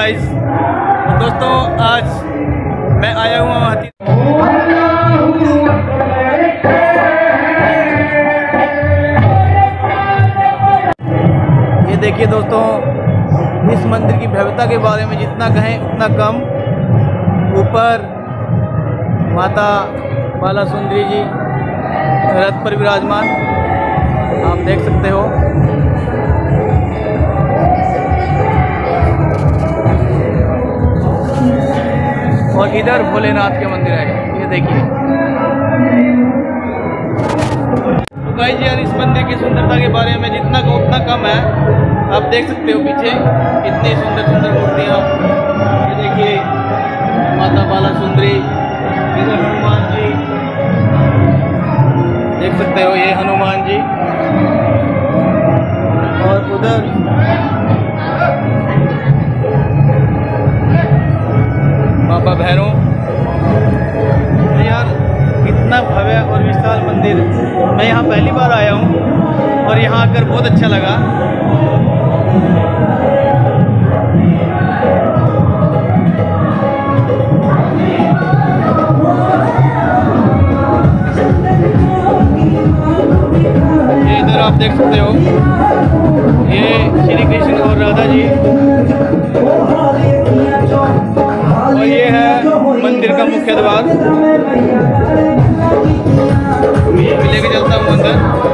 Guys दोस्तों, आज मैं आया हुआ हती- ये देखिए दोस्तों, इस मंदिर की भव्यता के बारे में जितना कहें, उतना कम। ऊपर माता बाला सुंदरी जी, रथ पर विराजमान। आप देख सकते हो। और इधर भोलेनाथ के मंदिर है। ये देखिए। तो गाइस जी, यार इस मंदिर की सुंदरता के बारे में जितना का उतना कम है। आप देख सकते हो पीछे कितनी सुंदर सुंदर मूर्तियाँ ये देखिए, माता बाला सुंदरी, इधर हनुमान जी। देख सकते हो ये हनुमान जी। और उधर भैरव यार, इतना भव्य और विशाल मंदिर। मैं यहाँ पहली बार आया हूँ और यहाँ आकर बहुत अच्छा लगा। ये इधर आप देख सकते हो, ये श्री कृष्ण और राधा जी। का मुख्य द्वार। लेके चलता हूँ अंदर।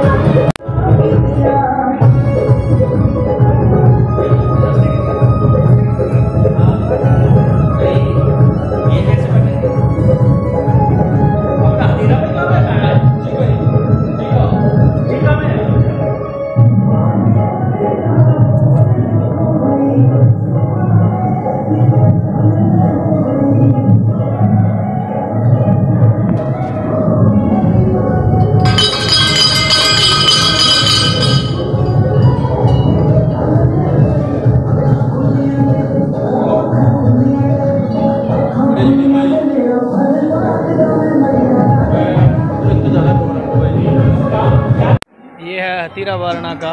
हतीरा वारणा का,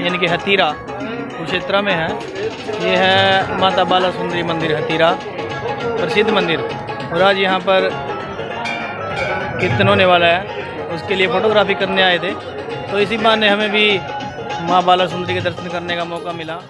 यानी कि हतीरा कुशेत्रा में है। ये है माता बाला सुंदरी मंदिर हतीरा, प्रसिद्ध मंदिर। और आज यहाँ पर कीर्तन होने वाला है, उसके लिए फ़ोटोग्राफी करने आए थे। तो इसी बहाने हमें भी माँ बाला सुंदरी के दर्शन करने का मौका मिला।